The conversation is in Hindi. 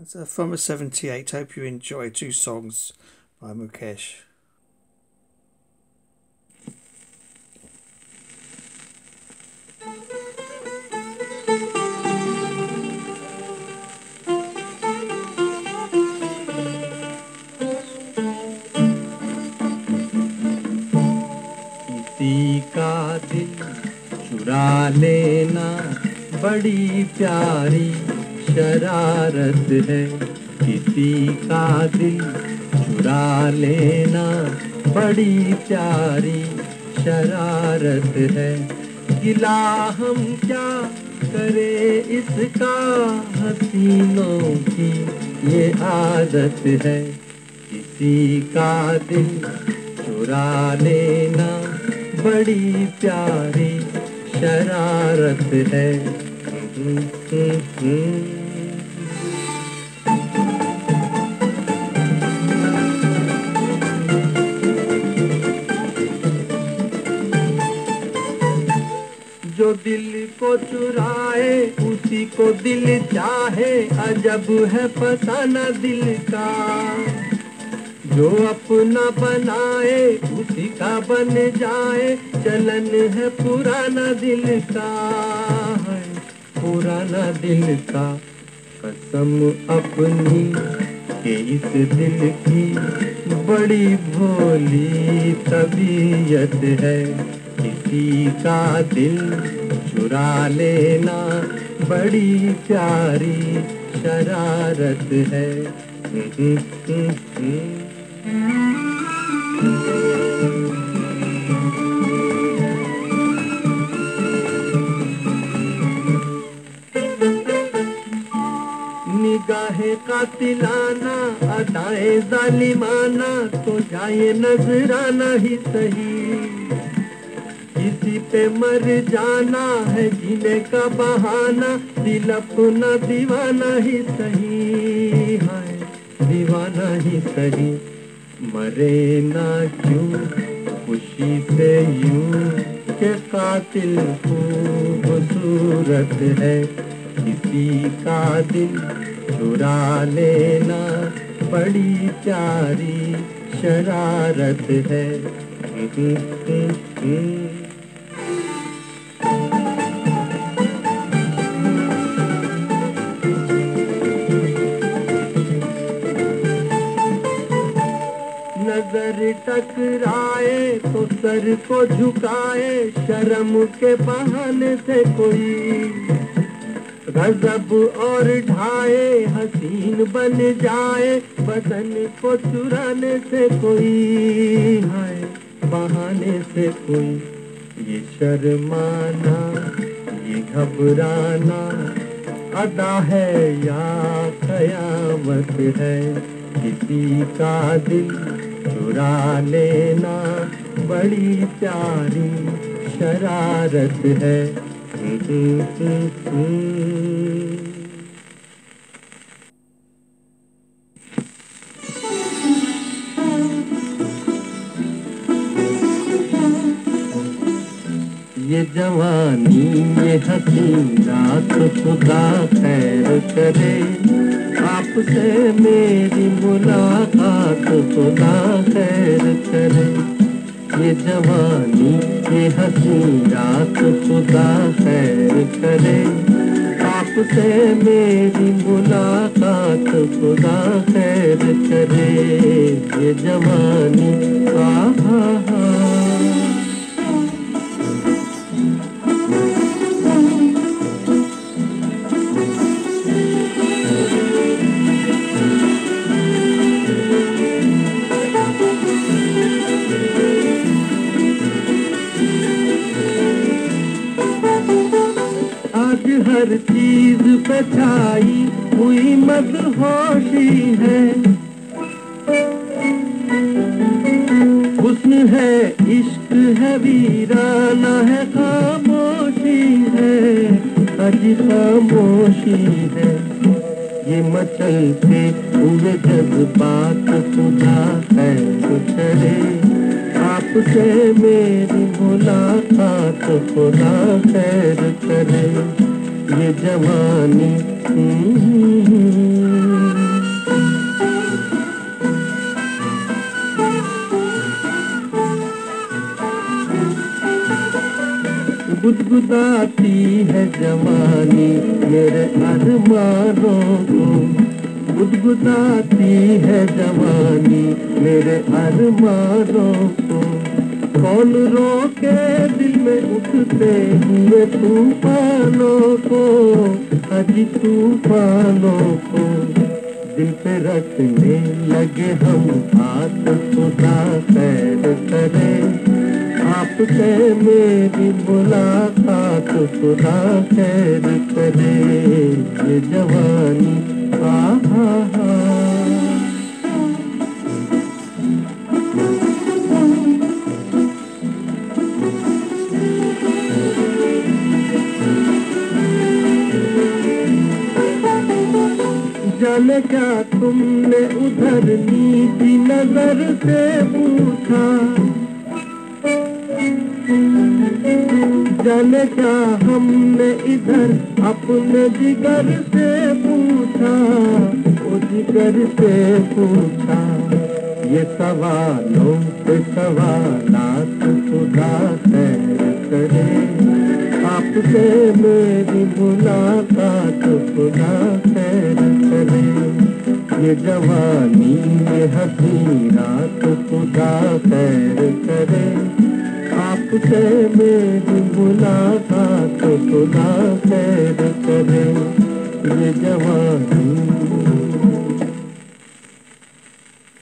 It's uh, from a 78. Hope you enjoy two songs by Mukesh. किसी का दिल चुरा लेना बड़ी प्यारी शरारत है। किसी का दिल चुरा लेना बड़ी प्यारी शरारत है। गिला हम क्या करे इसका? हसीनों की ये आदत है। किसी का दिल चुरा लेना बड़ी प्यारी शरारत है। हम्म, हम्म, हम्म। दिल को चुराए, उसी को दिल चाहे, अजब है फसाना दिल का। जो अपना बनाए, उसी का बन जाए, चलन है पुराना दिल का। पुराना दिल का कसम अपनी के इस दिल की, बड़ी भोली तबीयत है। किसी का दिल चुरा लेना बड़ी प्यारी शरारत है। निगाहे का तिलाना अदाए जालिमाना तो जाए नजराना ही सही किसी पे मर जाना है जीने का बहाना, दिल अपना दीवाना ही सही है। दीवाना ही सही। मरे ना क्यों, खुशी से यूँ के कातिल खूबसूरत है। किसी का दिल चुरा लेना बड़ी प्यारी शरारत है। टकराए तो सर को झुकाए, शर्म के बहाने से कोई गजब और ढाए, हसीन बन जाए, बदन को चुराने से कोई है बहाने से कोई। ये शर्माना, ये घबराना, अदा है या कयामत है, किसी का दिल चुरा लेना बड़ी प्यारी शरारत है। ये जवानी ये हसीन रात खुदा खैर करे आपसे मेरी मुलाकात खुदा खैर करे। ये जवानी, ये हसीन रात खुदा खैर करे। आपसे मेरी मुलाकात खुदा खैर करे। ये जवानी, आहा, हा। चीज़ छाई हुई मदहोशी है। हुस्न है, इश्क है, वीराना है, खामोशी है। अज खामोशी है। ये मचलते हुए जज्बात खुदा है उछले आपसे मेरी मुलाकात खुदा खैर करे। ये जवानी हम्म। गुदगुदाती है जवानी मेरे अरमानों को। गुदगुदाती है जवानी मेरे अरमानों को। कौन रोके दिल में उठते हुए तूफानों को अजी तूफानों को। दिल पे रखने लगे हम हाथ खुदा खैर करे आपसे मेरी मुलाकात खुदा खैर करे। ये जवानी जाने क्या तुमने उधर नीची नज़र से पूछा। जाने क्या हमने इधर अपने जिगर से पूछा ओ जिगर से पूछा, ये सवालों पे सवालात खुदा खैर करे आपसे मेरी मुलाकात ये जवानी ये हसी रात खुदा खैर करे। आपसे मेरी मुलाकात खुदा खैर करे। ये जवानी